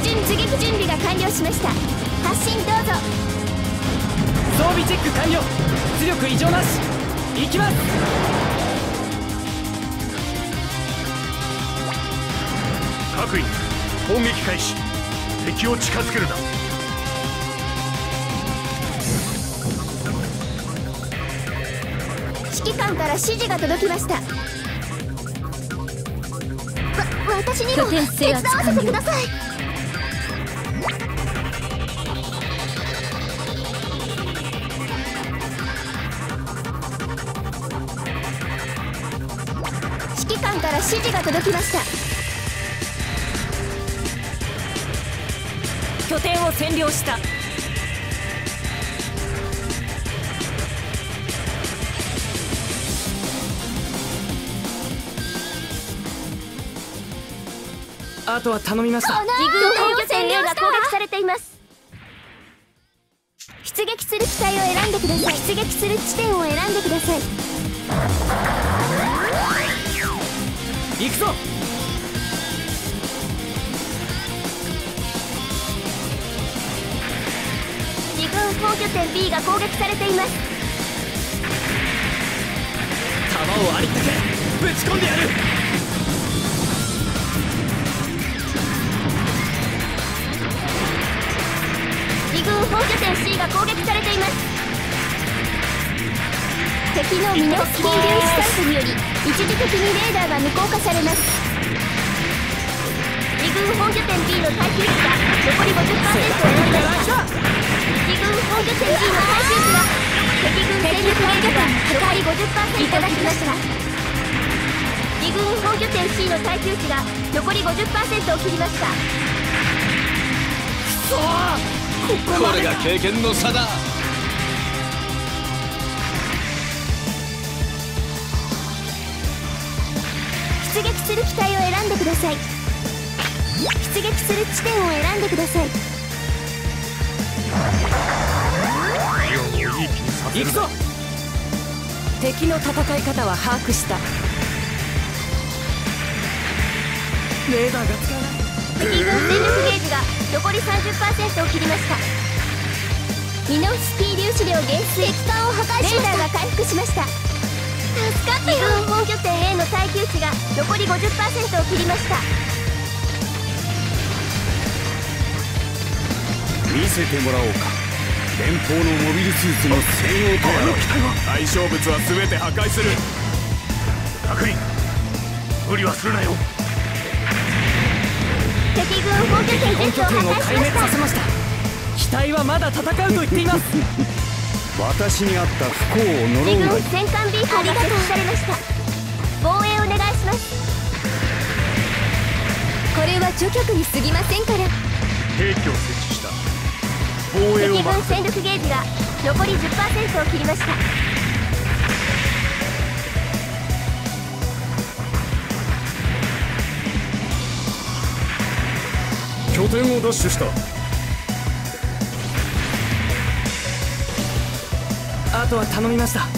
準出撃準備が完了しました。発進どうぞ。装備チェック完了。出力異常なし。行きます。各員攻撃開始。敵を近づけるな。指揮官から指示が届きました。わ私にも手伝わせてくださいから指示が届きました。拠点を占領した。あとは頼みました。自軍本拠点が攻撃されています。出撃する機体を選んでください。出撃する地点を選んでください行くぞ。自軍本拠点 B が攻撃されています。弾をありったけぶち込んでやる。自軍本拠点 C が攻撃されています敵のミノスキー粒子散布により一時的にレーダーが無効化されます。自軍本拠点 B の耐久値が残り50%を選びました自軍本拠点 B の耐久値が敵軍戦力レーダーが残り50%いただきました自軍本拠点 C の耐久値が残り50%を切りました。これが経験の差だ。出撃する機体を選んでください。出撃する地点を選んでください。行くぞ。敵の戦い方は把握した。レーダーが使えない。敵軍戦力ゲージが残り30%を切りました。ミノフスキー粒子量減衰液管を破壊しました。レーダーが回復しました助かったよ残り50%を切りました。見せてもらおうか。連邦のモビルスーツの性能とあのは機体は。対象物は全て破壊する。各員無理はするなよ。敵軍本拠点本拠点を壊破壊しました。滅させました機体はまだ戦うと言っています。私にあった不幸を呪うがいい戦艦 B 砲が設置されましたます。これは除却に過ぎませんから。兵器を設置した。防衛を敵軍戦力ゲージが残り10%を切りました。拠点を奪取した。あとは頼みました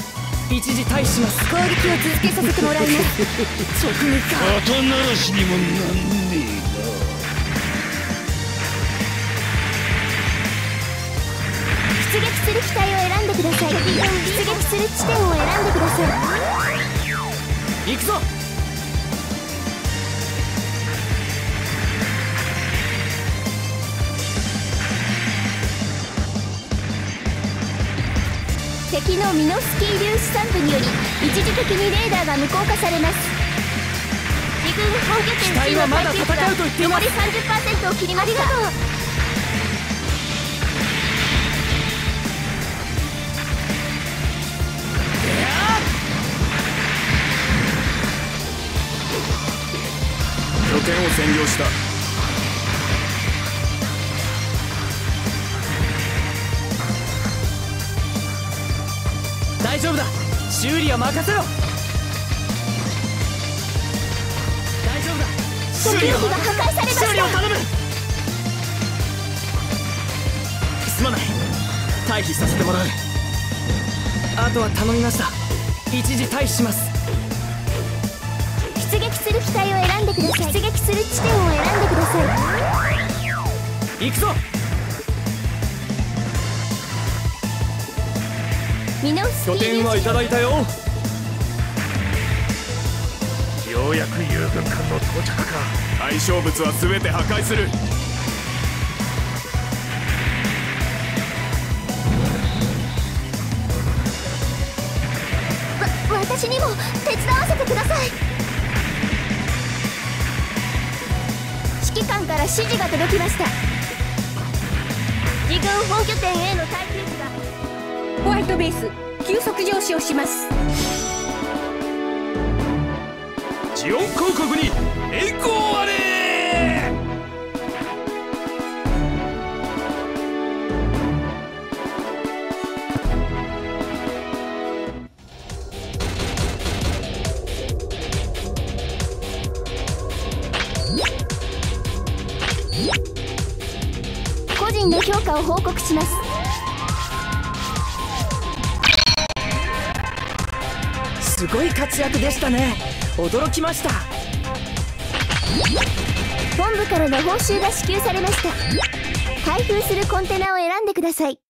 一時退避します。攻撃を続けさせてもらいます。直撃か後ならしにもなんね出撃する機体を選んでください。出撃する地点を選んでください。行くぞ敵のミノスキー粒子散布により一時的にレーダーが無効化されます。自軍本拠点機体はまだ戦うと言っています残り30%を切りました。ありがとう拠点を占領した。大丈夫だ。修理は任せろ。大丈夫だ。修理は戦力が破壊されました。修理を頼む。すまない。退避させてもらう。あとは頼みました。一時退避します。出撃する機体を選んでください。出撃する地点を選んでください。行くぞ拠点はいただいたよ。ようやく友軍艦の到着か。対象物は全て破壊する。わ私にも手伝わせてください。指揮官から指示が届きました。自軍本拠点への耐久値がホワイトベース急速上昇します。ジオン公国に栄光あれ！個人の評価を報告しますすごい活躍でしたね。驚きました。本部からの報酬が支給されました。開封するコンテナを選んでください。